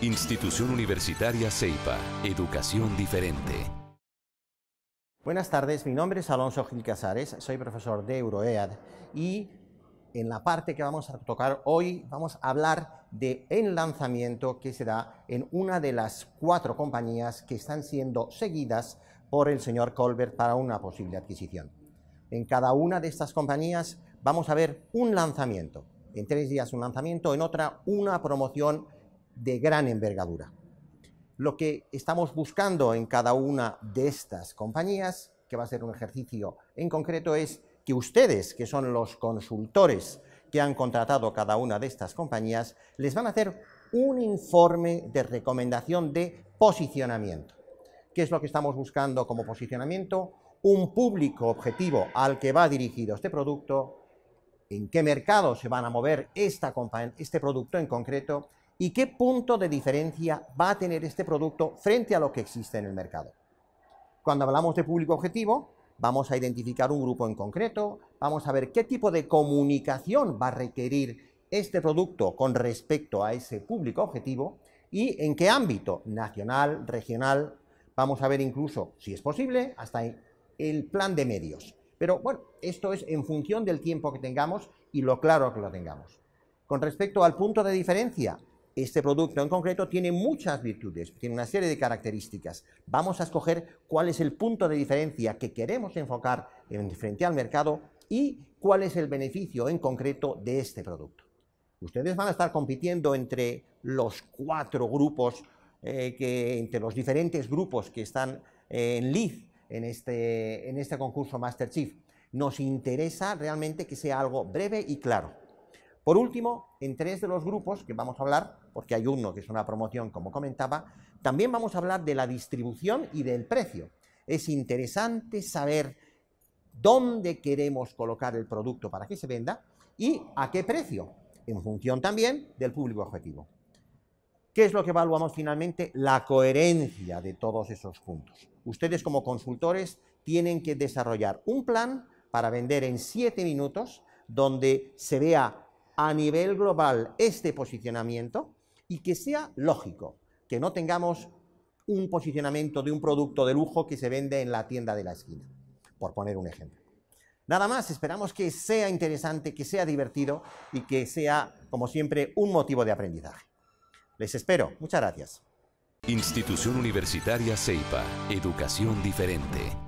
Institución Universitaria CEIPA, Educación Diferente. Buenas tardes, mi nombre es Alonso Gil Casares, soy profesor de Euroead y en la parte que vamos a tocar hoy vamos a hablar de el lanzamiento que se da en una de las cuatro compañías que están siendo seguidas por el señor Colbert para una posible adquisición. En cada una de estas compañías vamos a ver un lanzamiento. En tres días un lanzamiento, en otra una promoción de gran envergadura. Lo que estamos buscando en cada una de estas compañías, que va a ser un ejercicio en concreto, es que ustedes, que son los consultores que han contratado cada una de estas compañías, les van a hacer un informe de recomendación de posicionamiento. ¿Qué es lo que estamos buscando como posicionamiento? Un público objetivo al que va dirigido este producto, en qué mercado se van a mover esta este producto en concreto y qué punto de diferencia va a tener este producto frente a lo que existe en el mercado. Cuando hablamos de público objetivo, vamos a identificar un grupo en concreto, vamos a ver qué tipo de comunicación va a requerir este producto con respecto a ese público objetivo y en qué ámbito, nacional, regional, vamos a ver incluso, si es posible, hasta el plan de medios. Pero bueno, esto es en función del tiempo que tengamos y lo claro que lo tengamos. Con respecto al punto de diferencia, este producto en concreto tiene muchas virtudes, tiene una serie de características. Vamos a escoger cuál es el punto de diferencia que queremos enfocar en frente al mercado y cuál es el beneficio en concreto de este producto. Ustedes van a estar compitiendo entre los cuatro grupos, eh, que, entre los diferentes grupos que están eh, en lead en este, en este concurso Master Chief. Nos interesa realmente que sea algo breve y claro. Por último, en tres de los grupos que vamos a hablar, porque hay uno que es una promoción, como comentaba, también vamos a hablar de la distribución y del precio. Es interesante saber dónde queremos colocar el producto para que se venda y a qué precio, en función también del público objetivo. ¿Qué es lo que evaluamos finalmente? La coherencia de todos esos puntos. Ustedes como consultores tienen que desarrollar un plan para vender en siete minutos donde se vea a nivel global este posicionamiento y que sea lógico, que no tengamos un posicionamiento de un producto de lujo que se vende en la tienda de la esquina, por poner un ejemplo. Nada más, esperamos que sea interesante, que sea divertido y que sea, como siempre, un motivo de aprendizaje. Les espero. Muchas gracias. Institución Universitaria CEIPA. Educación diferente.